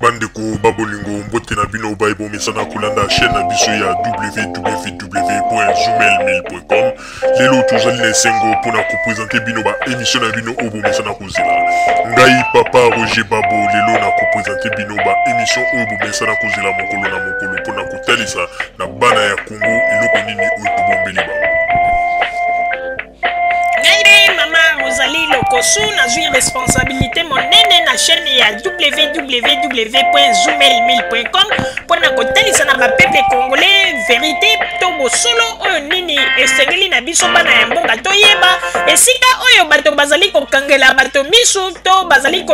bandeko babolingo mbote na bino baye bomesana kolanda chaîne na biso ya www.zumelmail.com lelo tozali na esengo mpo na kopresente bino baemisio na bino oyo bomesana kozela ngai papa roger babo lelo na kopresente bino baemisio oyo bomesana kozela mokolo na mokolo mpo na kotalisa na bana ya kongo eloko nini oyo tobombeli bango nazwi responsabilité monene na chaîne ya www.zoomailmail.com mpo na kotalisa na bapeple congolais verité to bosolo oyo nini esengeli na biso bana ya mboka toyeba esika oyo bato bazali kokangela bato miso to bazali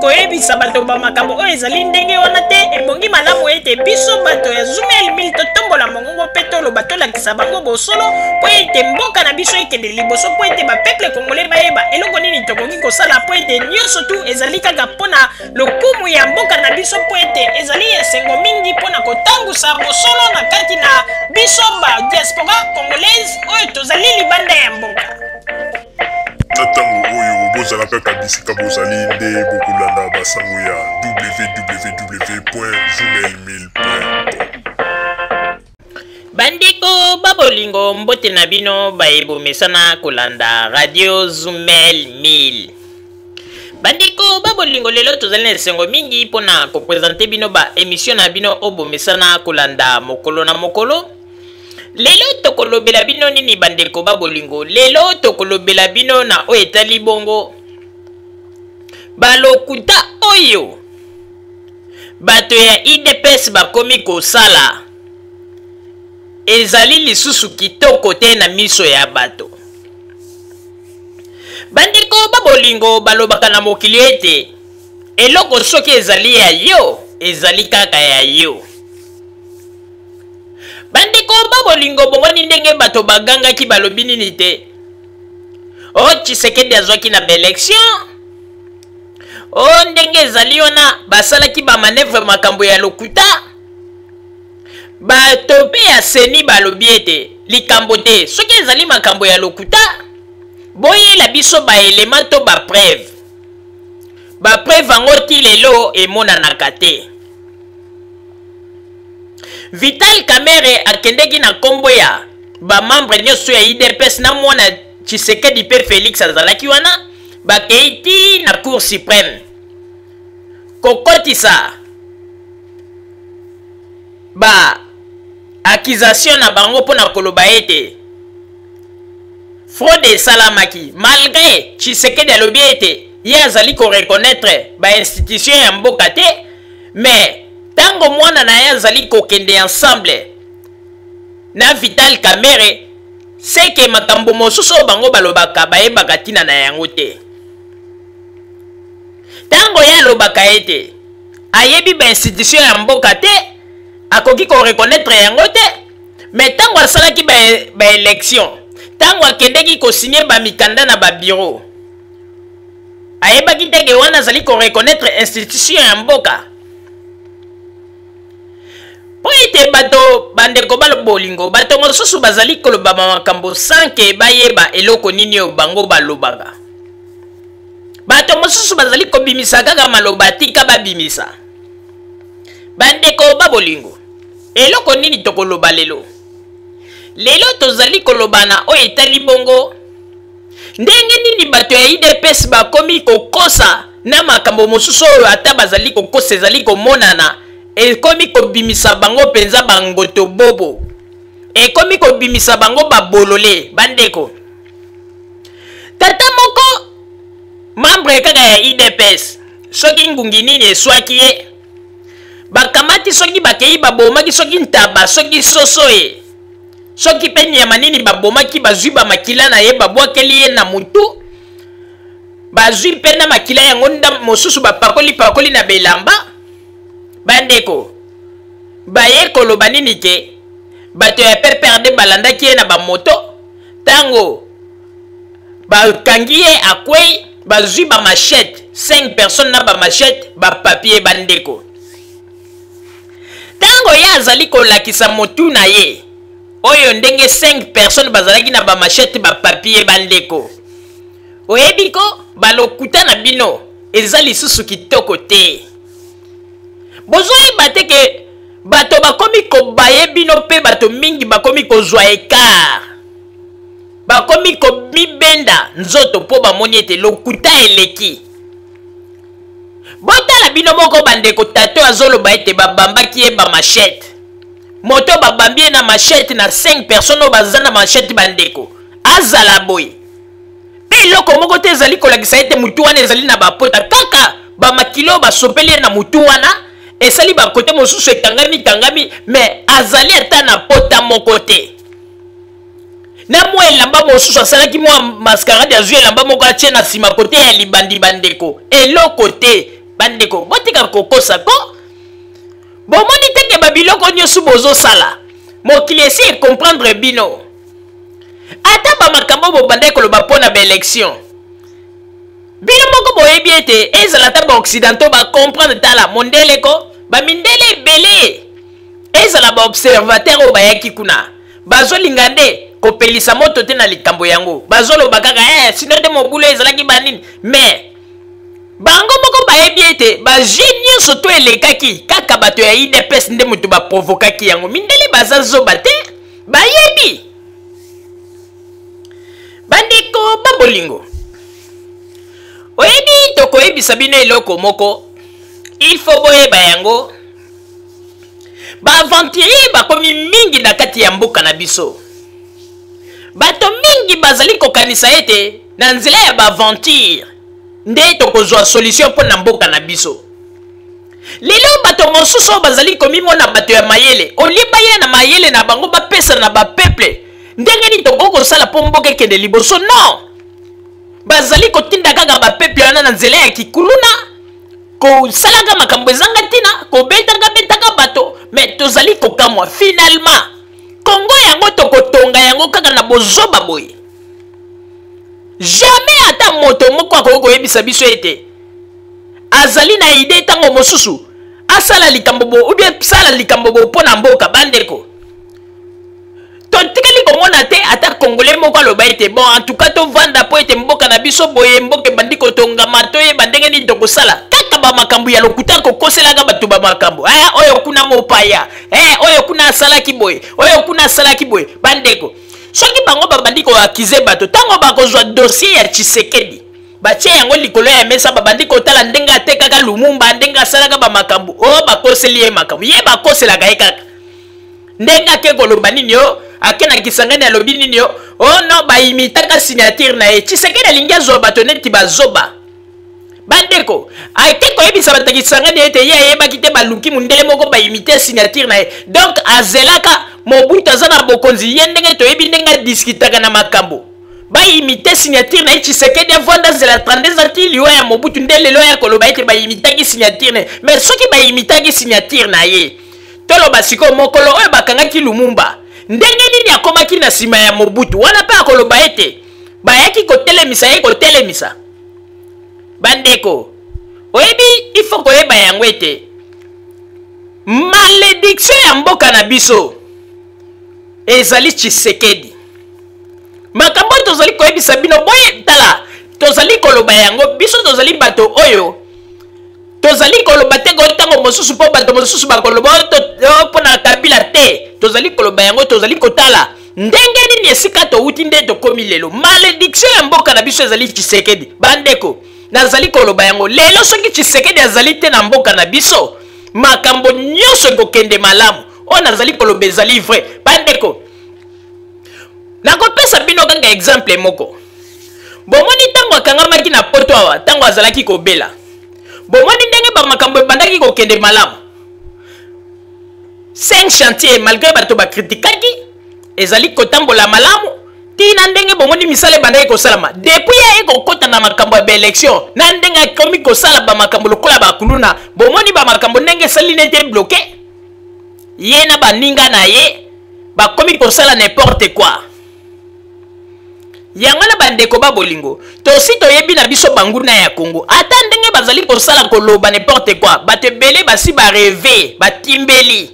koyebisa bato bamakambo oyo ezali ndenge wana te ebongi malamu ete biso bato ya zoomailmail totombola mongo bongo mpe toloba tolakisa bango bosolo mpo ete mboka na biso ekende liboso mpo ete bapeple kongole bayeba eloko nini tokoki kosala mpo ete nyonso tu ezali kaka mpo na lokumu ya mboka na biso mpo ete ezali esengo mingi mpo na kotangusa bosolo na kati na biso ba diaspora congolaise oyo tozali libanda ya mboka na ntango oyo bozala kaka bisika bozali nde bokolanda basango ya www.journalmail.com bandeko babolingo mbote na bino baye bomesana kolanda radio zumel 1000 bandeko babolingo lelo tozali na esengo mingi mpo na kopresente bino baemisio na bino oyo bomesana kolanda mokolo na mokolo lelo tokolobela bino nini bandeko ba bolingo lelo tokolobela bino na oyo etali bongo balokuta oyo bato ya idps bakomi kosala ezali lisusu kitoko te na miso ya bato bandeko ba bolingo balobaka na mokili ete eloko soki ezali ya yo ezali kaka ya yo bandeko ba bolingo bomoni ndenge bato bagangaki balobi nini te o oh, tshisekedi azwaki na baelection o oh, ndenge ezali wana basalaki bamanevre makambo ya lokuta bato mpe ya seni balobi ete likambo te soki ezali makambo ya lokuta boyela biso baelema to bapreve bapreve yango ti lelo emonanaka te Vital Kamerhe akendeki na kombo ya ba membre nioso ya IDPS na mwana Tshisekedi pe Felix azalaki wana bakeyi ti na Cour supreme kokotisa ba accusation na bango mpo na koloba ete fraude esalamaki malgre tshisekedi alobi ete ye azali koreconnaitre bainstitution ya mboka te Mais tango mwana na ye azali kokende ensemble na Vital Kamerhe seke makambo mosusu oyo bango balobaka bayebaka ntina na yango te. Tango ye alobaka ye te ayebi ba institution ya mboka te akoki ko reconnaître yango te mais ntango asalaki baélection ba ntango akendeki kosigne bamikanda na babiro ayebaki te ke wana azali ko reconnaître institution ya mboka mpo ete bato bandeko balo bolingo bato mosusu bazali koloba makambo sanke bayeba eloko nini oyo bango balobaka bato mosusu bazali kobimisa kaka maloba tika babimisa bandeko babolingo eloko nini tokoloba lelo lelo tozali koloba na oyo etali bongo Ndenge nini bato ya udps bakomi kokosa na makambo mosusu oyo ata bazali kokosa ezali komonana ekomi kobimisa bango mpenza bangoto bobo ekomi kobimisa bango babolole bandeko tata moko membre kaka ya udps soki ngungi nini eswaki ye bakamati soki bakei babomaki soki ntaba soki soso ye soki mpe nyama nini babomaki bazwi bamakila na ye babwakeli ye na motu bazwi mpe na makila yango nda mosusu bapakoli pakoli na belamba bandeko baye koloba nini te bato ya pepere nde balandaki ye na bamoto ntango bakangi ye akwei bazwi bamachete 5 personnes na bamachete bapapie bandeko ntango ye azali kolakisa motu na ye oyo ndenge 5 personnes bazalaki na bamashete bapapie bandeko oyebi ko balokuta na bino eza lisusu kitoko te bozoyeba te ke bato bakomi kobaye bino mpe bato mingi bakomi kozwa ekart bakomi komibenda nzoto mpo bamoni ete lokuta eleki botala bino moko bandeko tato azoloba ete babambaki ye bamachete moto babambi ye na machete na 5 personne oyo baza na machete bandeko azala boye mpe eloko moko te ezali kolakisa ete motu wana ezali na bapota kaka bamakili oyo basopeli ye na motu wana esali bakote mosusu ekangami kangami me azali ata na pota moko te na mwa elamba mosusu asalaki mwa mascarade azwi elamba moko atye na nsima kote ya libandi bandeko eloko te bandeko botika kokosa ko bomoni teke babiloko nyonso bozosala mokili esi ekomprendre bino ata bamakambo bobandaki koloba mpo na baelektio bino moko boyebi ete ezala ata baoccidentaux bacomprendre tala mondeleko bamindele ebele ezala baobservateur oyo bayaki kuna bazolinga nde kopelisa moto te na likambo yango bazoloba kaka eh, sino te mobulu ezalaki banini mais bango moko bayebi ete baje nyonso to elekaki kaka bato ya idps nde moto baprovokaki yango mindele baza zoba te bayebi bandeko babolingo oyebi tokoyebisa bino eloko moko il faut boyeba yango baaventurier bakomi mingi na kati ya mboka na biso bato mingi bazali kokanisa ete na nzela ya baaventure nde tokozwa solution mpo na mboka na biso lelo bato mosusu oyo bazali komimona bato ya mayele olie baya na mayele na bango bapesa na bapeple ndenge nini tokoki kosala mpo mboka ekende liboso non bazali kotinda kaka bapeple wana na nzela ya kikuluna kosalaka makambo ezanga ntina kobetaka betaka bato me tozali kokamwa finalement kongo yango tokotonga yango kaka na bozoba boye jamais ata moto moko akoki koyebisa biso ete azali na ide ntango mosusu asala likambo bo ubie sala likambo bo mpo na mboka bandeko totikali komona te ata congolais moko aloba ete bon en tout cas tovanda mpo ete mboka na biso boye mboka ebandi kotongama toyeba ndenge nini tokosala kaka bamakambo ya lokuta kokoselaka bato bamakambo eh, oyo kuna mopaya eh, oyo kuna asalaki boye oyo kuna asalaki boye bandeko soki bango babandi koakize bato ntango bakozwa dossier ya tshisekedi batie yango likolo ya mesa babandi kotala ndenge atekaka lumumba ndenge asalaka bamakambo oyo oh, bakoseli ye makambo ye bakoselaka ye kaka ndenge ake koloba nini yo oh? ake na kisangani alobi nini yo oh? oh no baimitaka signature na ye tshisekedi alingi azwa bato neti bazoba bandeko ake koyebisa bato ya kisangani ete ye ayebaki te baluki mondele moko baimite signature na ye donk azelaka mobutu aza na bokonzi ye ndenge toyebi ndenge adiskitaka na makambo baimite signature na ye tshisekedi avanda zela 32 ans ti liwa ya mobutu nde lelo ya koloba ete baimitaki signature na ye mais soki baimitaki signature na ye toloba sikoyo mokolo oyo bakangaki lumumba ndenge nini akomaki na nsima ya mobutu wana mpe akoloba ete bayaki kotelemisa ye kotelemisa bandeko oyebi ifo koyeba yango ete malediction ya mboka na biso ezali tshisekedi makambo oyo tozali koyebisa bino boye tala tozali koloba yango biso tozali bato oyo tozali koloba te ko ntango mosusu mpo bato mosusu bakoloba oh, mpo na kabila te tozali koloba yango tozali kotala ndenge nini esika towuti nde tokomi lelo malediction ya mboka na biso ezali tshisekedi bandeko nazali koloba yango lelo soki tshisekedi azali te na mboka na biso makambo nyonso ekokende malamu oyo nazali koloba ezali vrai bandeko nakopesa bino kaka exemple moko bomoni ntango akangamaki na poto awa ntango azalaki kobela bomoni ndenge bamakambo ebandaki kokende malamu 5 chantier malgré bato bakritikaki ezali kotambola malamu tina ndenge bomoni misala ebandaki kosalama depuis aye kokota na makambo ya baelection na ndenge akomi kosala bamakambo lokola bakuluna bomoni bamakambo ndenge esali nete bloke ye na baninga na ye bakomi kosala n'importe quoi yango na bandeko ba bolingo tosi toyebi na biso banguna ya congo ata ndenge bazali kosala koloba n'importe quoi bato ebele basi bareve batimbeli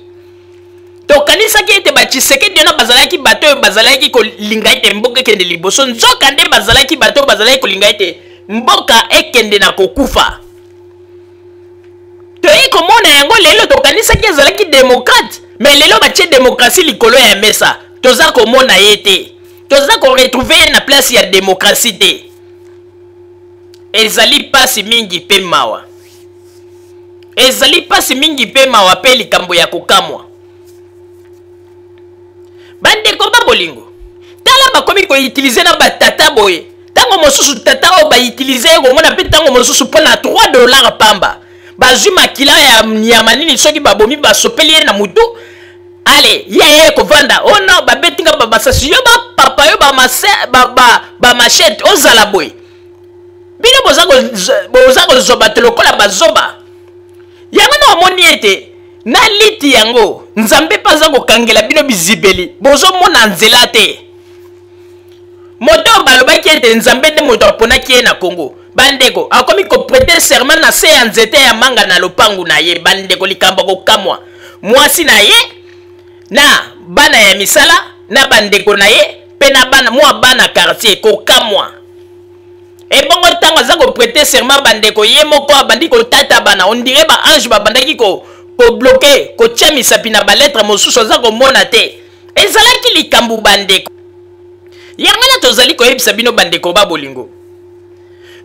tokanisaki ete bachisekedi wana bazalaki bato oyo bazalaki kolinga ete mboka ekende liboso nzoka nde bazalaki bato oyo bazalaki kolinga ete mboka ekende na kokufa toyei komona yango lelo tokanisaki ezalaki demokrate me lelo batie demokrasi likolo ya mesa toza komona ye te toza koretrouve ye na place ya demokrasi te ezali mpasi mingi mpe mawa ezali mpasi mingi mpe mawa mpe likambo ya kokamwa bandeko babolingo tala bakomi koutilize na batata boye ntango mosusu tata oyo bautilize ye komona mpe ntango mosusu mpo na 3 dollars pamba bazwi makila ya nyama nini soki babomi basopeli ye na motu ale yeye kovanda o oh no babeti nga bamasasi yo bapapa yo bamachete ba, ba, ba, ba ozala boye bino boza kozwa bato lokola bazoba yango na omoni ete na liti yango nzambe mpe aza kokangela bino bizibeli bozomona nzela te moto balobaki ete nzambe nde moto aponaki ye na congo bandeko akomi koprete serment na se ya nzete ya manga na lopangu na ye bandeko likambo kokamwa mwasi na ye na bana ya misala na bandeko na ye mpe na bana mwa bana quartier kokamwa ebongo ntango aza koprete serment bandeko ye moko abandi kotata bana ondire baange babandaki kobloke kotya misapi na baletre mosusu aza komona te ezalaki likambo bandeko yango wana tozali koyebisa bino bandeko ba bolingo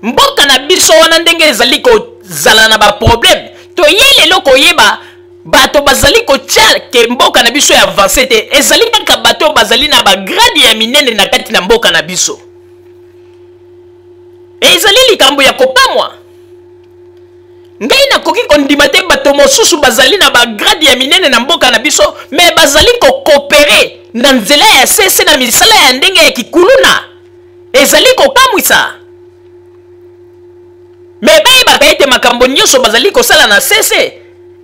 mboka na biso wana ndenge ezali kozala na baproblème toye lelo koyeba bato bazali kotya ke mboka na biso ya avanse te ezali kaka bato oyo bazali na bagrade ya minene na kati na mboka na biso ezali likambo ya kopamwa ngai nakoki kondima te bato mosusu bazali na bagrade ya minene na mboka na biso me bazali kokopere na nzela ya sese na misala ya ndenge ya kikuluna ezali kokamwisa me bayebaka ete makambo nyonso bazali kosala na sese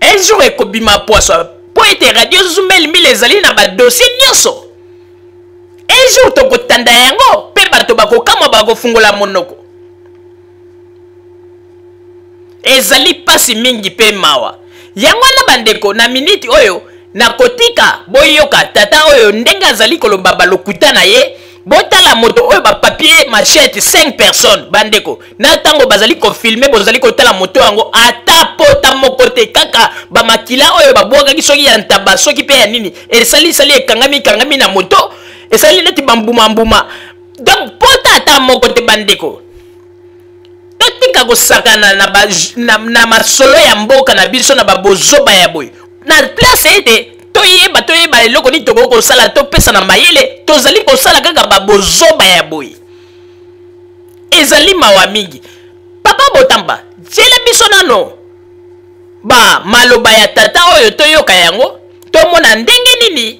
un jour ekobima pwaso mpo ete radio zumelmile ezali na badosie nyonso un jour tokotanda yango mpe bato bakokamwa bakofungola monoko ezali mpasi mingi mpe mawa yango wana bandeko na miniti oyo nakotika boyoka tata oyo ndenge azali koloba balokuta na ye botala moto oyo bapapie machete 5 personnes bandeko na ntango bazali kofilme bozali kotala moto yango ata pota moko te kaka bamakila oyo babwakaki soki ya ntaba soki mpe ya nini esalisali ekangami ekangami na moto esali neti bambumambuma donc pota ata moko te bandeko totika kosakana na, ba, na, na masolo ya mboka na biso na babozoba ya boye na place ete toyeba toyeba eloko nini tokoki kosala topesa na mayele tozali kosala kaka babozoba ya boye ezali mawa mingi papa botamba tiela biso nano ba maloba ya tata oyo toyoka yango tomona ndenge nini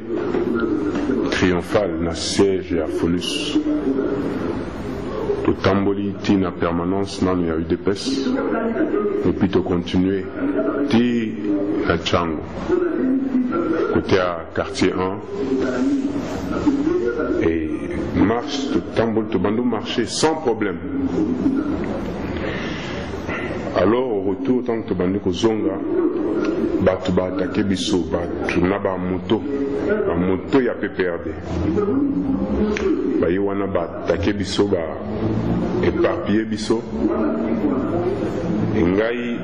triomphale na siège ya folus totamboli ti na permanence nanu ya udps epuis tocontinue ti na cango kote ya quartier 1 et marche totamboli tobandi marche sans problème Alors au retour ntango tobandi kozonga bato baatake biso bato na bamoto bamoto ya pprd baye wana baatake biso ba eparpille biso ngai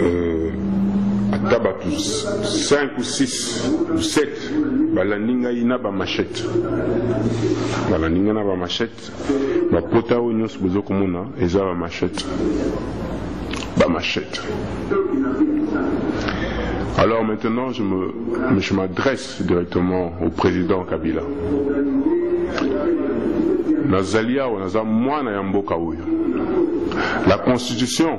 euh, ata bato 5 ou 6 ou 7 balandi ngai na bamachete balandi ngai na bamachete Ba pota oyo nionso bozo komona eza ba machette. Ba machette. Alors maintenant, je me, je m'adresse directement au président Kabila. Nazali awa naza mwana ya mboka oyo. La constitution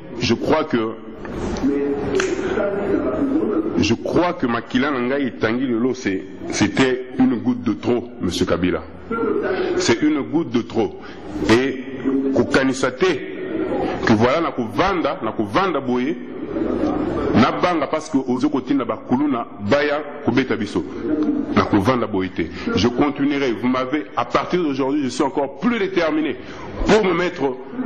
Je crois que je crois que makila na ngai etangi lelo c'est c'était une goutte de trop monsieur Kabila. C'est une goutte de trop et kokanisa te que voilà na kovanda na kovanda boye na banga parce que ozo kotinda bakuluna baya kobeta biso na kovanda boye te. Je continuerai, vous m'avez à partir d'aujourd'hui je suis encore plus déterminé pour me mettre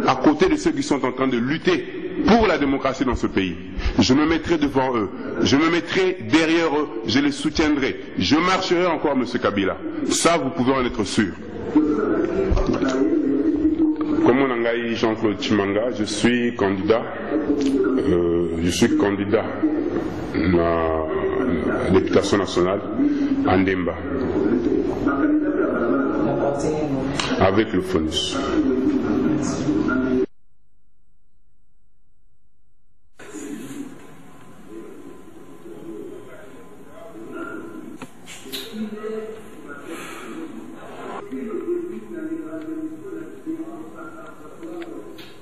à côté de ceux qui sont en train de lutter pour la démocratie dans ce pays. Je me mettrai devant eux, je me mettrai derrière eux, je les soutiendrai. Je marcherai encore, M. Kabila. Ça, vous pouvez en être sûr. Comme on Jean-Claude Chimanga, je suis candidat, euh, je suis candidat à la députation nationale en Demba. Avec le FONUS.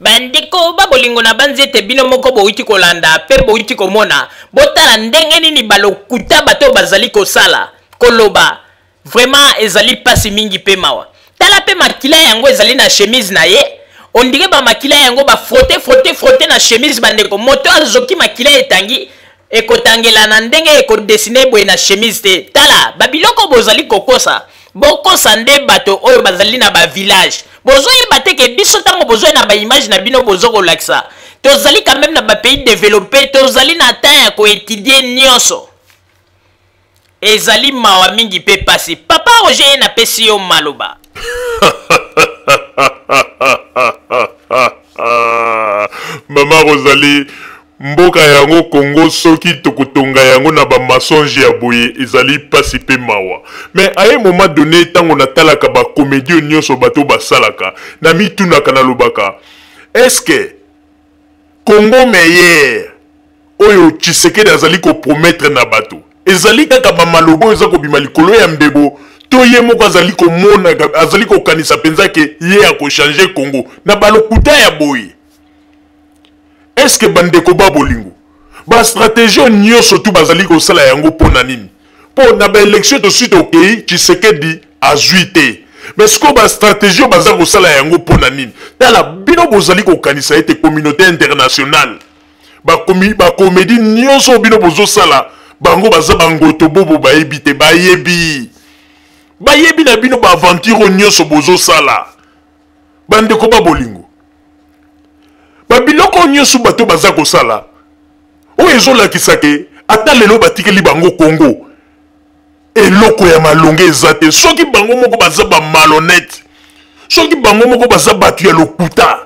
Bandeko ba bolingo na banzi ete bino moko bowiti kolanda mpe bowiti komona, botala ndenge nini balokuta bato oyo bazali kosala, koloba, vraiment ezali mpasi mingi mpe mawa. Tala mpe makila yango ezali na chemise na ye, ondire ba makila yango ba frotte frotte frotte na chemise bandeko, moto azoki makila etangi, Ekotangela na ndenge eko dessiner boye na chemise te. Tala, ba biloko bozali kokosa, bokosa nde bato oyo bazali na ba villages. Bozoyeba te ke biso tango bozoya na ba images na bino bozo kolakisa, tozali quand meme na ba pays developper, tozali na temps ya ko etudier nionso. Ezali mawa mingi pe pasi. Papa Roger ye napesi yo maloba. Mama Rosalie mboka yango Congo soki tokotonga yango na ba mensonge ya boye ezali pasi pe mawa mais à un moment donné tango natalaka ba comédie nyonso bato basalaka na mitunaka nalobaka est-ce que Congo meilleur oyo Tshisekedi azali ko promettre na bato ezali kaka ba maloba oyo eza kobima likolo ya mbebo to ye moko azali komona azali kokanisa mpenza ke ye akochange Congo na balokuta ya boye eske bandeko ba bolingo bastrategie oyo nyonso tu bazali kosala yango mpo na nini mpo na baelektio tosi tokei tshisekedi azwi te me sikoyo bastrategie oyo baza kosala yango mpo na nini tala bino bozali kokanisa ete communauté internationale bakomedi ba nyonso oyo bino bozosala bango baza bangoto bobo bayebi te bayebi bayebi na bino baaventure oyo nyonso bozosala bandeko ba bolingo babiloko nyonso bato baza kosala oyo ezolakisa ke ata lelo batikeli bango kongo eloko ya malonga eza te soki bango moko baza bamalonete soki bango moko baza bato ya lokuta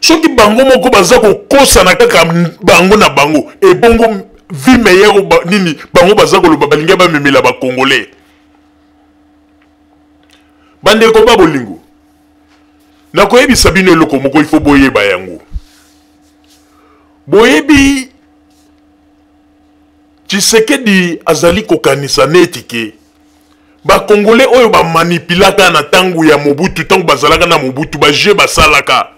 soki bango moko baza kokosana kaka bango na bango ebongo vi meilleur nini bango baza koloba balingi bamemela bakongolais bandeko ba bolingo nakoyebisa bino eloko moko ifo boyeba yango boyebi tshisekedi azali kokanisa neti ke bakongole oyo bamanipilaka na ntango ya mobutu ntango bazalaka na mobutu baje basalaka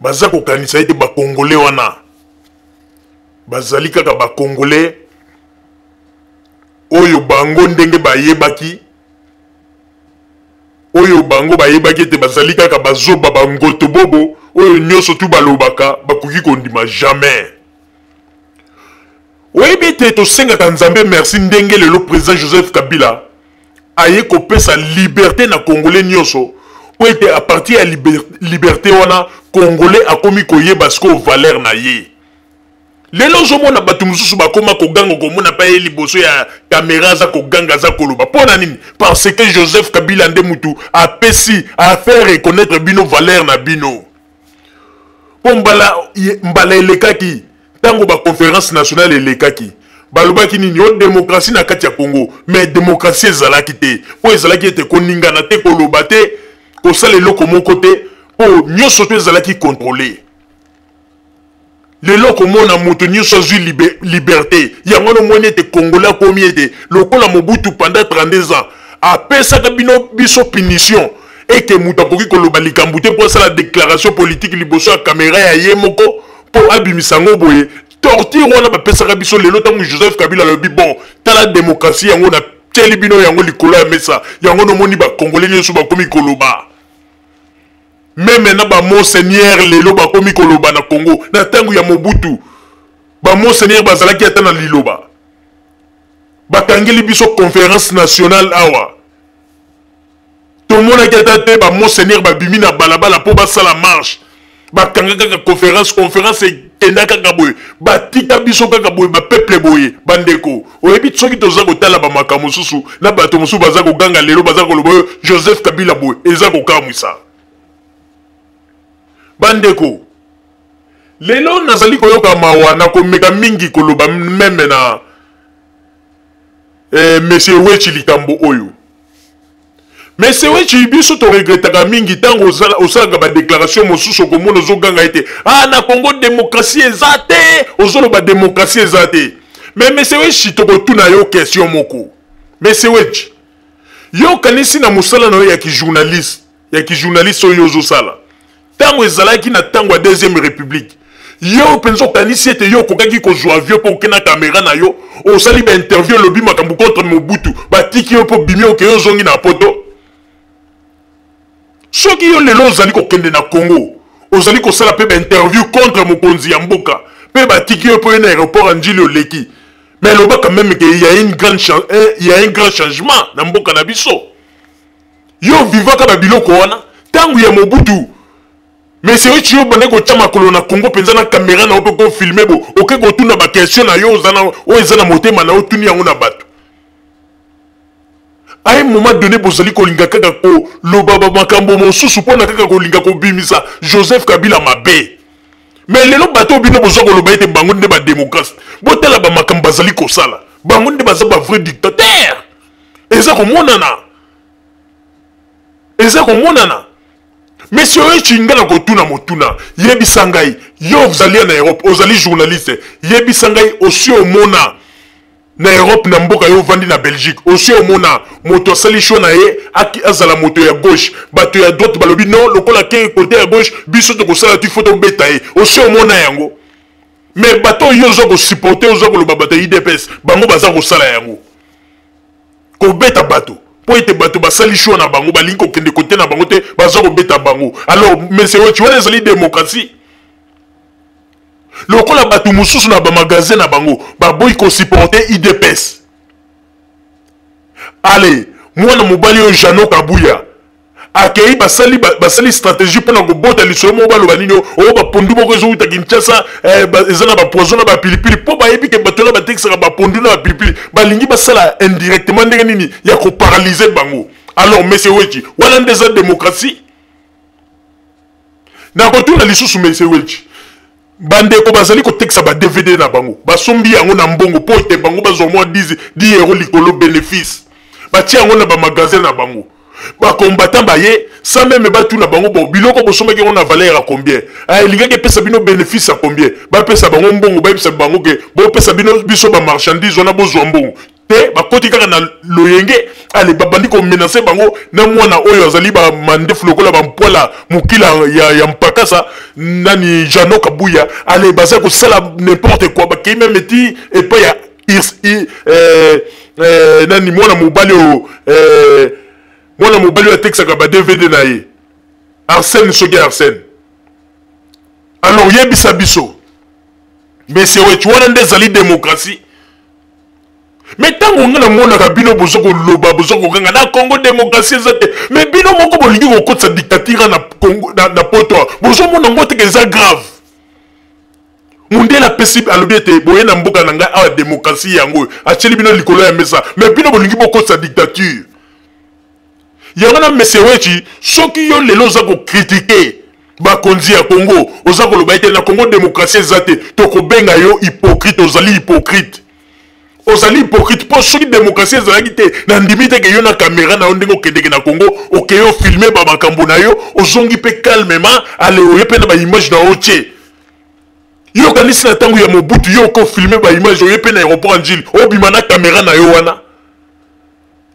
baza kokanisa ete bakongole wana bazali kaka bakongole oyo bango ndenge bayebaki oyo bango bayebaki ete bazali kaka bazoba bangoto bobo oyo nyonso tu balobaka bakoki kondima jamais oyebi ete tosengaka nzambe merci ndenge lelo président joseph kabila aye kopesa liberté na congolais nyonso mpo ete a partir ya liberté wana congolais akomi koyeba sikoyo valeur na ye lelo ozomona bato mosusu bakoma koganga okomona mpe ye liboso ya kamera aza koganga aza koloba mpo na nini parce que joseph kabila nde motu apesi afaire reconnaître bino valeur na bino mpo mbala, mbala elekaki ntango baconférence nationale elekaki balobaki nini o demokrasi na kati ya congo mais demokrasi ezalaki te mpo ezalaki ete koningana te koloba te kosala eloko moko te mpo nyonso to ezalaki controle lelo okomona moto nyonso azwi libe, liberte yango wana omoni ete kongola akomi ete lokola mobutu panda 32 ans apesaka bino biso punition ete moto akoki koloba likambo te mpo asala deklaration politike liboso ya kamera ya ye moko mpo abimisa yango boye torture wana bapesaka biso lelo ntango joseph kabila alobi bon tala demokrasi yango na tyeli bino yango likolo ya mesa yango nomoni bakongole nyonso bakomi koloba meme na ba monseigneur lelo bakomi koloba na congo na ntango ya mobutu ba monseigneur bazalaki ata na liloba bakangeli biso conference nationale awa tomonaki ata te ba monseigneur babimi na balabala mpo basala marche bakanga kaka conference conference ekenda kaka boye batika biso kaka boye bapeuple boye bandeko oyebi soki toza kotala bamaka mosusu na bato mosusu baza koganga lelo baza koloba oyo joseph kabila boye eza kokamwisa bandeko lelo nazali koyoka mawa na komeka mingi koloba meme na eh, monsieur wechi likambo oyo Monsieur Wechi, biso to regrettaka mingi ntango osalaka ba déclaration mosusu okomona ozoganga ete ah na Congo démocratie eza te, ozoloba démocratie eza te. Mais Monsieur Wechi tokotuna yo question moko. Monsieur Wechi, yo okanisi na mosala na yo ya kijournaliste, ya kijournaliste oyo ozosala, ntango ezalaki na ntango ya deuxième république yo mpenza okanisi ete yo okokaki kozwa avio mpo oke na kamera na yo osali bainterview olobi makambo contre mobutu batiki yo mpo bimi oke yo ozongi na poto soki yo lelo ozali kokende na congo ozali kosala mpe bainterview contre mokonzi ya mboka mpe batiki yo mpo ye na aéroport ya njili oleki mais elobaka meme ke ya une grande eh, ya un grand changement na mboka na biso yo vivaka ba biloko wana tangu ya mobutu mese yo ciyo bande kotya makolo na kongo mpenza na kamera na yo mpe kofilme bo oke kotuna bakestion na yo oyo eza na motema na yo tuni yango na bato a un moment donné bozali kolinga kaka koloba bamakambo mosusu mpo na kaka kolinga kobimisa joseph kabila mabe me lelo bato oyo bino boza koloba ete bango nde bademokrate botala bamakambo bazali kosala bango nde baza bavrai dictateur eza komonana eza komonana monsieur oyechi nga na kotuna motuna yebisa ngai yo ozalia na europe ozali journaliste yebisa ngai osi omona na europe na mboka yo ovandi na belgique osi omona moto asali sho na ye azala moto ya gauche bato ya droite balobi non lokola ke kote ya gauche biso tokosala ti fo tobeta ye osi omona yango mais bato oyo oza kosupporte oza koloba bato ya idps bango baza kosala yango kobeta bato mpo ete bato basali shua na bango balingi kokende kote na bango te baza kobeta bango alors meseoci wana ezali demokratie lokola bato mosusu na bamagasin na bango baboyi kosupporte idps ale mwana mobali oyo jano kabuya akeyi basali basali stratégie pona kobota lisolo moko baloba nini oyo bapondu moko ezowuta kinshasa eh, eza na bapoison na bapilipili mpo bayebi ke bato wana batekisaka bapondu na bapilipili balingi basala indirectement ndenge nini ya koparalyse bango alors monsieur wechi wana nde eza démocratie nakotuna lisusu monsieur wechi bandeko bazali kotekisa ba dvd na bango basombi yango na mbongo mpo ete bango bazwa mwa 10 euro likolo benefice batie yango na bamagasin na bango bacombattant baye sans meme batuna bango bo biloko bosombaki yango na valeur ya combien ah, elingaki epesa bino bénéfice ya combien bapesa bango mbongo bayebisa bango ke bopesa bino biso bamarchandise wana bozwa mbongo te bakoti kaka na loyenge ale babandi komenase bango na mwana oyo azali bamandefu lokola bampwala mokila ya, ya mpakasa nani jano kabuya ale baza kosala n'importe quoi bakei meme eti epai ya eh, eh, nani mwana mobali oyo eh, mwana mobali oyo atekisaka ba dvd na ye arsène soki arsène alors yebisa biso monsieur wech wana nde ezali demokratie me ntango ngai namonaka bino boza koloba boza kokanga na congo demokrasi eza te me bino moko bolingi kokotisa diktatira na, na, na poto bozomona yango teke eza grave mundele apesi alobi ete boye na mboka na ngai awa demokrasi yango oyo atyeli bino likolo ya mesa me bino bolingi bokotisa diktature yango na mesewechi soki yo lelo oza kokritike bakonzi ya congo oza koloba ete na congo demokrasi eza te tokobenga yo hypocrite ozali hypocrite ozali hypocrite mpo soki demokrasi ezalaki te na ndimi te ke yo na kamera na yo ndenge okendeke na congo okeye ofilme bamakambo na yo ozongi mpe calmement ale oye mpe na baimage na yo tye yo okanisi na ntango ya mobutu yo okofilme baimage oye mpe na aéroport ya njili obima na kamera na yo wana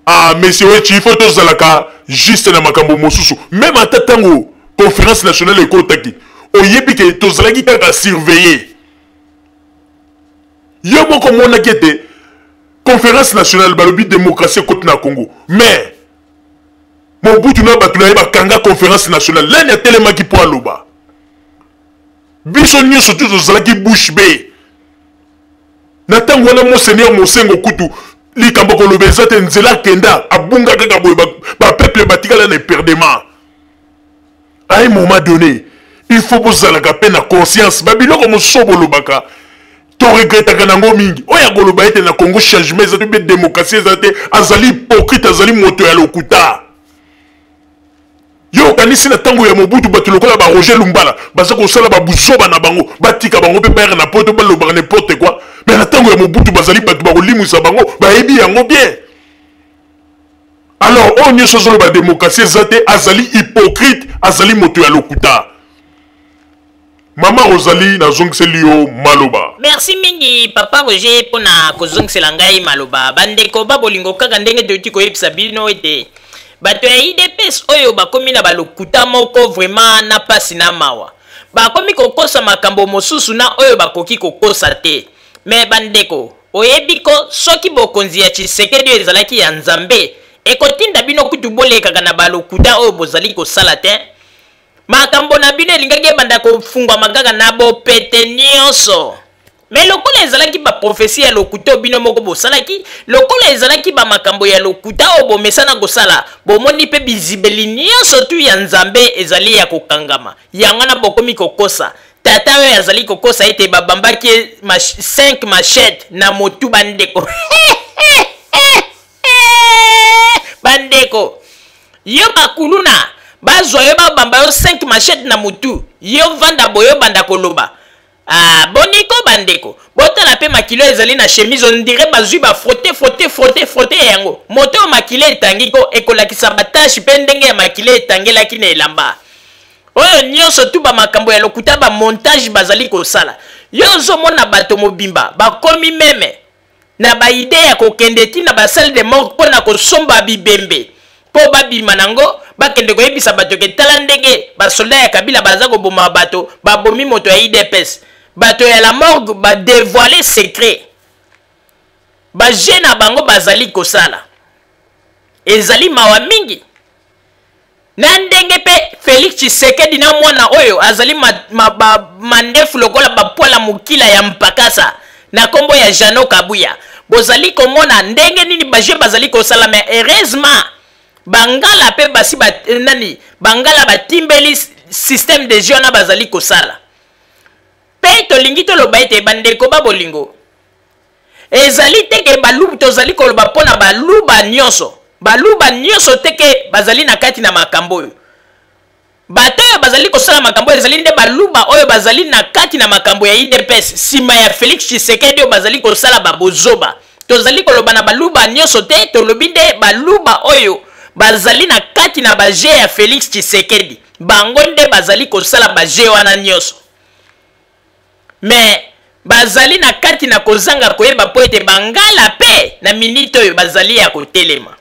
ah monsieur wetshi il faut tozalaka juste na makambo mosusu meme ata ntango conférence nationale ekotaki oyebi ke tozalaki kaka surveiller yo moko omonaki ete conférence nationale balobi démocratie ekoti na congo mais mobutu na bato na ye bakanga conférence nationale lani atelemaki mpo aloba biso nyonso tu tozalaki bouche be na ntango wana monseigneur mosengo kutu likambo koloba eza te nzela akenda abunga kaka boye bapeuple batikala na eperdema à un moment donné il faut bozalaka mpe na conscience babiloko mosusu oyo bolobaka toregretaka nango mingi oyo akoloba ete na congo changement eza te mpe démocratie eza te azali hypocrite azali moto ya lokuta yo okanisi na ntango ya mobutu bato lokola ba roger lumbala baza kosala babuzoba na bango batika bango mpe bayaka na poto balobaka n'importe quoi me na ntango ya mobutu bazali bato bakolimwisa bango bayebi yango bien alors oyo nyonso azoloba demokrasi eza te azali hypocrite azali moto ya lokuta Mama Rosalie nazongiseli yo maloba. Merci mingi papa Roger mpo na kozongisela ngai maloba. Bandeko ba bolingo kaka ndenge toyuti koyebisa bino ete bato ya idps oyo bakomi na balokuta moko vraiment na mpasi na mawa bakomi kokosa makambo mosusu na oyo bakoki kokosa te me bandeko oyebi ko soki bokonzi ya tshisekedi oyo ezalaki ya nzambe ekotinda bino kutu bolekaka na balokuta oyo bozali kosala te Makambo na bino elingaki ebanda kofungwama kaka na bopete nyonso. Me lokola ezalaki baprofesi ya lokuta oyo bino moko bosalaki, lokola ezalaki bamakambo ya lokuta oyo bomesana kosala, bomoni mpe bizibeli nyonso tu ya Nzambe ezali ya kokangama. Yango wana bokomi kokosa. Tata oyo azali kokosa ete babambaki ye 5 machete na motu bandeko. Eeeeee bandeko yo bakuluna bazwa yo babamba yo 5 machete na mutu yo vanda boye obanda koloba ah, boniko bandeko botala mpe makila ezali na chemise ondire bazwi bafrote frote frote frote ya yango moto oyo makila etangi ko ekolakisa batashe mpe ndenge ya makila etangelaki na elamba oyo nyonso tu bamakambo ya lokuta bamontage bazali kosala yo ozomona bato mobimba bakomi meme na ba idee ya kokende ti na ba salle de morgue mpo na kosomba bibembe mpo babima nango bakende koyebisa bato ke tala ndenge basolda ya kabila baza koboma bato babomi moto ya idps bato ya la morgue badevoile secret baje na bango bazali kosala ezali mawa mingi na ndenge mpe felix tshisekedi na mwana oyo azali mandefu ma, ma, ma lokola bapwala mokila ya mpakasa na nkombo ya jano kabuya bozali komona ndenge nini baje bazali kosala me heureusement bangala mpe basi ba, eh, nani bangala batimbeli système de jeu wana bazali kosala mpe tolingi toloba ete bandeko ba bolingo ezali te ke baluba tozali koloba mpo na baluba nyonso baluba nyonso te ke bazali na kati na makambo oyo bato oyo bazali kosala makambo oyo ezali nde baluba oyo bazali na kati na makambo ya idps nsima ya félix tshisekedi oyo bazali kosala babozoba tozali koloba na baluba nyonso te tolobi nde baluba oyo bazali na kati na baje ya félix tshisekedi bango nde bazali kosala baje wana nyonso me bazali na kati na kozanga koyeba mpo ete bangala mpe na minite oyo bazali ya kotelema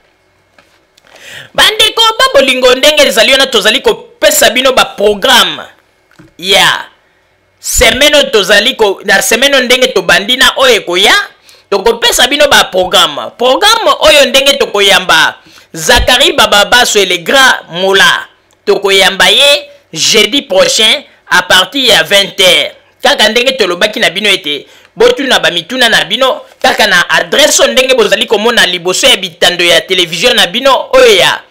bandeko ba bolingo ndenge ezali wana tozali kopesa bino baprograme ya yeah. semeno tozali ko, na semeno ndenge tobandi na oyo ekoya tokopesa bino baprograme programe oyo ndenge tokoyamba zakari bababaso elegra mola Tokoyamba ye jeudi prochain à partir ya 20 heures. Kaka ndenge tolobaki na bino ete botuna ba mituna na bino kaka na adresse oyo ndenge bozali komona liboso ya bitando ya televizio na bino oyo ya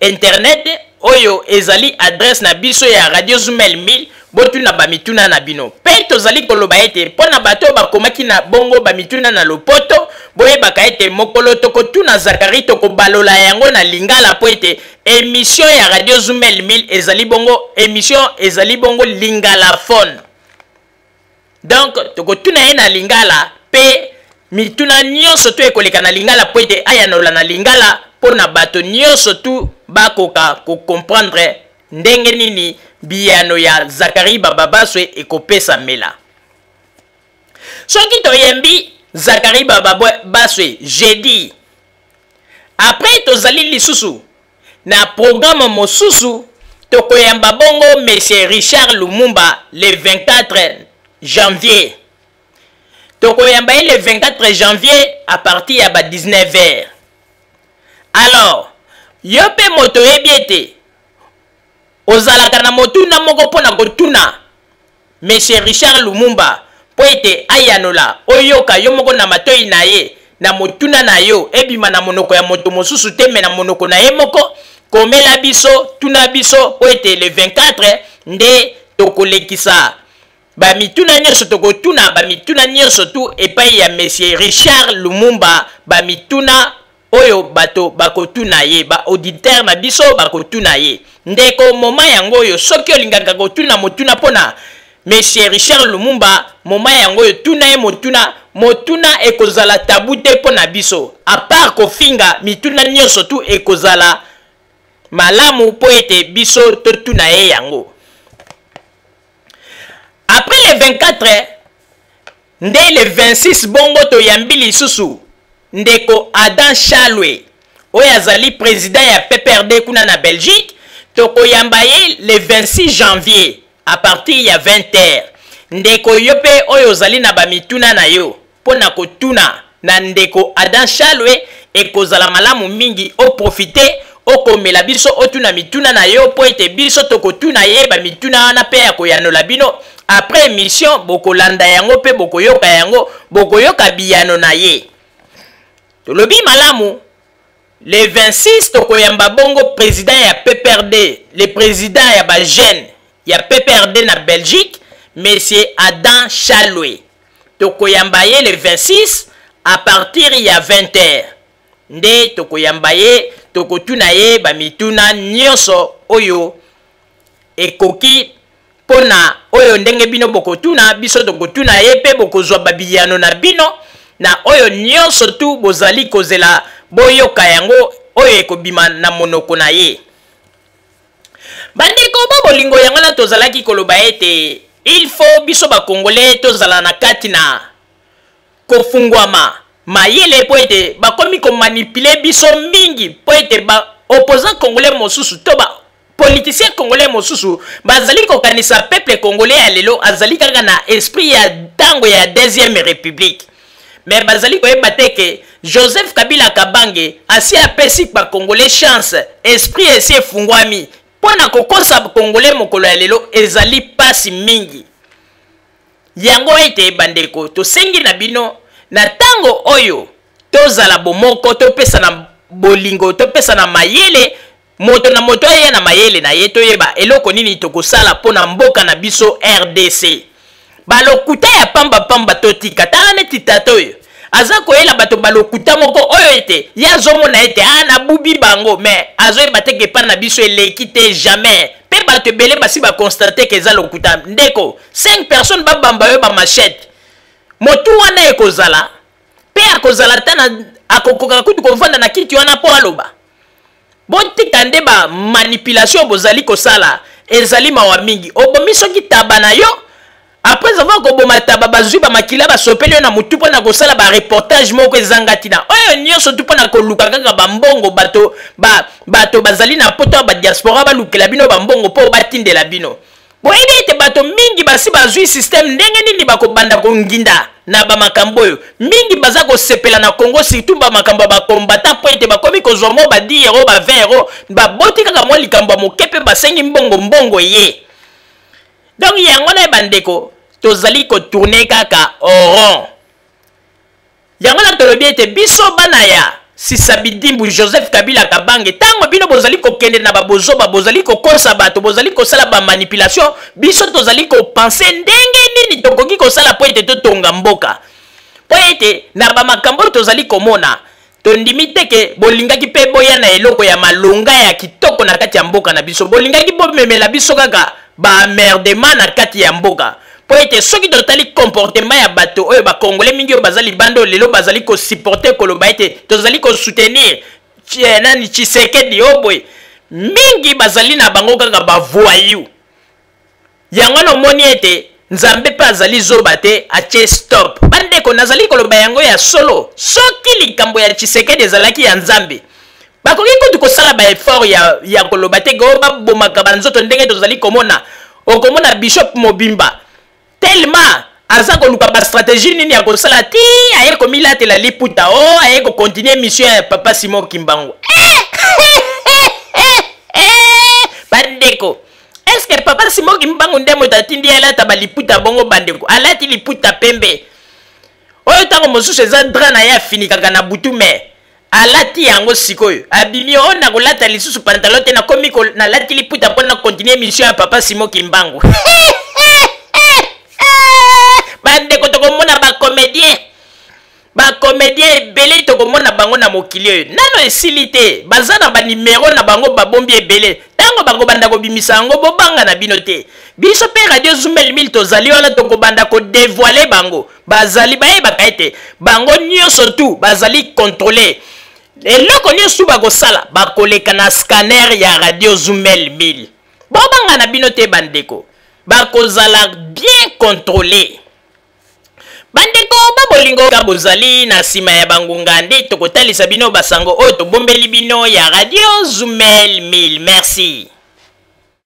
internet oyo ezali adresse na biso ya radio zumel 1000 Botuna bamituna na bino. Mpe tozali koloba ete mpo na bato oyo bakomaki na bongo bamituna na lopoto, boyebaka ete mokolo tokotuna Zacharie tokobalola yango na lingala mpo ete emission ya radio Zumel 1000 ezali bongo emission ezali bongo lingalaphone. donc tokotuna ye na lingala mpe mituna nyonso to ekoleka na lingala mpo ete ayanola na lingala mpo na bato nyonso tu bakoka kocomprendre ndenge nini biyano ya zakari bababaswe ekopesamela soki toyembi zakari bababaswe jeudi après tozali lisusu Na programme mosusu, tokoyamba bongo Monsieur Richard Lumumba le 24 janvier. Tokoyamba ye le 24 janvier à partir ya ba 19 heures. Alors, yo mpe moto oyebi ete ozalaka na motuna moko mpo na kotuna Monsieur Richard Lumumba mpo ete ayanola, oyoka yo moko na matoyi na ye, na motuna na yo, ebima na monoko ya moto mosusu te mais na monoko na ye moko, komela biso, tuna biso mpo ete le 24 nde tokolekisa ba mituna nionso, tokotuna ba mituna nionso tout epayi ya Monsieur Richard Lumumba, ba mituna. oyo bato bakotuna ye ba auditeur na biso bakotuna ye ndeko moma yango oyo soki olingaka kotuna motuna mpo na monsieur richard lumumba moma yango oyo tuna ye motuna motuna ekozala tabu te mpo na biso apart kofinga mituna nyonso tu ekozala malamu mpo ete biso totuna ye yango après le 24 Nde le 26 bongo toyambi lisusu ndeko Adam Shalwe oyo azali president ya pprd kuna na Belgique, tokoyamba ye le 26 janvier à partir ya 20 heures. Ndeko yo pe oyo ozali na ba mituna na yo po na kotuna, Na ndeko Adam Shalwe ekozala malamu mingi o profiter okomela biso otuna mituna na yo mpo ete biso tokotuna ye ba mituna wana mpe akoyanola bino. Après emission bokolanda yango mpe bokoyoka yango, bokoyoka biyano na ye. Tolobi malamu? Le 26 tokoyamba bongo president ya PPRD, le president ya ba jeunes ya PPRD na Belgique, monsieur Adam Shalwe. tokoyamba ye le 26 à partir ya 20 heures nde tokoyamba ye tokotuna ye bamituna nyonso oyo ekoki mpo na oyo ndenge bino bokotuna biso tokotuna ye mpe bokozwa babiyano na bino na oyo nyonso tu bozali kozela boyoka yango oyo ekobima na monoko na ye Bandeko ba bolingo yango na tozalaki koloba ete il faut biso ba congolais tozala na kati na kofungwama mayele mpo ete bakomi ko manipuler biso mingi mpo ete ba opposants congolais mosusu to ba politiciens congolais mosusu bazali kokanisa peuple congolais ya lelo azali kaka na esprit ya tango ya deuxième republique mais bazali koyeba te ke joseph kabila kabange asi apesi bacongolais chance esprit esi efungwami mpo na kokosa congolais mokolo ya lelo ezali mpasi mingi yango ete bandeko tosengi na bino na ntango oyo tozala bomoko topesana bolingo topesana mayele Moto na moto aya na mayele na ye toyeba eloko nini tokosala mpo na mboka na biso RDC. Balokuta ya pamba pamba totika. Tala neti tata oyo aza koyela bato balokuta moko oyo ete ye azomona ete a ah, nabubi bango mais azoyeba te kepa na biso eleki te jamais mpe bato ebele basi baconstate ke eza lokuta ndeko 5 personnes babamba yo bamachete motu wana ekozala mpe akozala ata na akokokaka kutu kovanda na kiti wana mpo aloba botika nde ba manipulation bozali kosala ezali mawa mingi obomi soki taba na yo après avoir koboma taba bazwi bamakila basopeli yo na motu mpo na kosala bareportage moko ezanga ntina oyo nyonso tu mpo na koluka kaka bambongo bato ba, bato bazali na poto ya badiaspora balukela bino bambongo mpo batindela bino Boyebi ete bato mingi basi bazwi système ndenge nini bakobanda konginda na bamakambo oyo mingi baza kosepela na Congo surtout bamakambo ya bakombata mpo ete bakomi kozwa mwa ba 10 euro ba 20 euro baboti kaka mwa likambo ya moke mpe basengi mbongo mbongo eye donc yango na ye bandeko tozali kotourne kaka oron yango wana tolobi ete biso bana ya sisabidimbu joseph kabila kabange ntango bino bozali kokende na babozoba bozali kokosa bato bozali kosala bamanipulation biso tozali kopense ndenge nini tokoki kosala mpo ete totonga mboka mpo ete na bamakambo oyo tozali komona tondimi te ke bolingaki mpe boya na eloko ya malonga ya kitoko na kati ya mboka na biso bolingaki bomemela biso kaka baamerdema na kati ya mboka mpo ete soki totali comportement ya bato oyo bakongole mingi oyo baza libanda oyo lelo bazali kosupporte koloba ete tozali kosoutenir eh, nani tshisekedi oyo boye mingi bazali na bango kaka bavoyu yango wana omoni ete nzambe mpe azali zoba te atie stop bandeko nazali koloba yango ya solo soki likambo ya tshisekedi ezalaki ya nzambe bakoki kutu kosala baeffort ya, ya koloba te geo babomaka banzoto ndenge tozali komona okomona bishop mobimba tellement aza koluka bastratégie nini ya kosala ti aye komilatela liputa o oh, aye kokontinue mission ya papa simon kimbangu bandeko eske papa simon kimbangu nde moto atindi alata baliputa bongo bandeko alati liputa pembe oyo ntango mosusu eza dra na ye afinikaka na butu mai alati yango sikoyo abimi o oh, nakolata lisusu pantalo te nakomi nalati liputa mpo na continue mission ya papa simo kimbangu bandeko tokomona bacomédien bacomédien ebele tokomona bango na mokili oyo nano esili te baza na banimero na bango babombi ebele ntango bakobanda kobimisa yango bobanga na bino te biso mpe radio zumbel mil tozali wana tokobanda kodevoile bango bazali bayebaka ete bango nyonso tu bazali kontrole eloko nyonso tu bakosala bakoleka na scanner ya radio zumel 1000 bobanga na bino te bandeko bakozala bien kontrole bandeko babolingo ka bozali na nsima ya bangonga nde tokotalisa bino basango oyo tobombeli bino ya radio zumel 1000 merci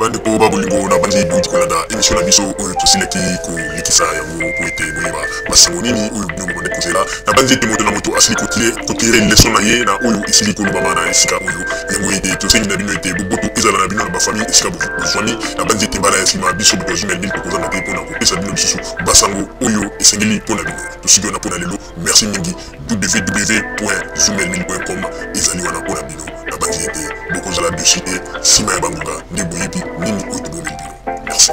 bandeko ba bolingo na bandi bouti kolanda emission na biso oyo tosilaki kolikisa yango mpo ete boyeba masango nini oyo bino mobande kozela na bandi ete moto na moto asili kotire leso na ye na oyo esili kolobama na esika oyo yango ete tosengi na bino ete boboto ezala na bino na bafamille esika bozwami na bandi ete mbala ya nsima biso bakozwi na bino tokozanga te mpo na kopesa bino lisusu basango oyo esengeli mpo na bino tosili wana mpo na lelo merci mingi www.zumelmil.com ezali wana mpo na bino nabanzi ete bokozala dosi te nsima ya bangonga nde boyebi nini oyo tobomeli bino merci